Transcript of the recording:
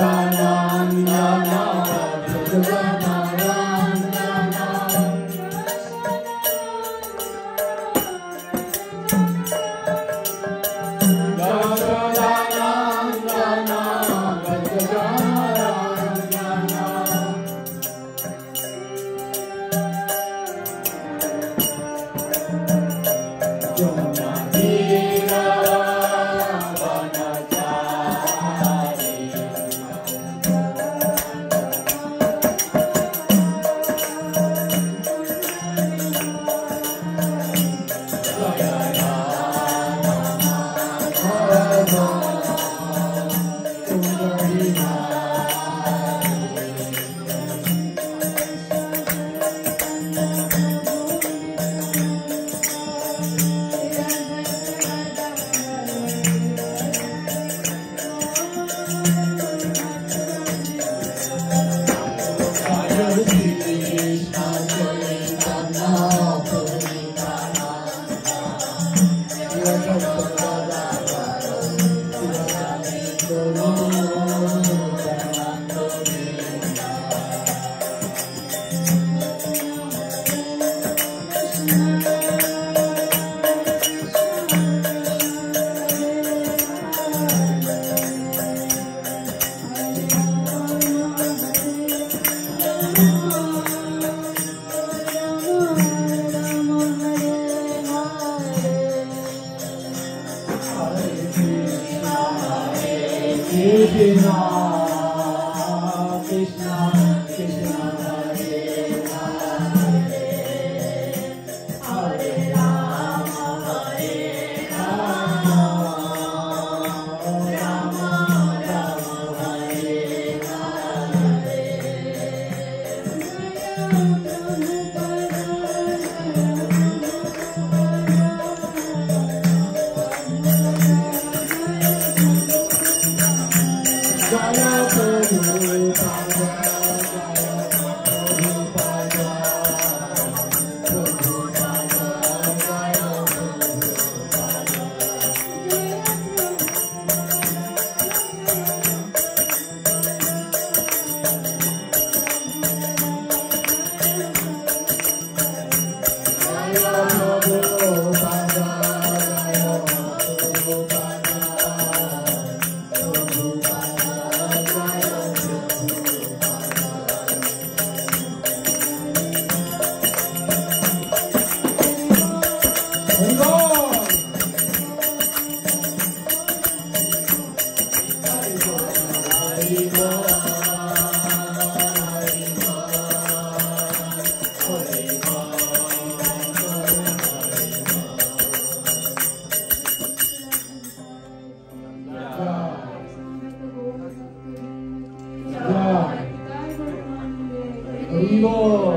Yashodananda Lord. 谢谢大。mundo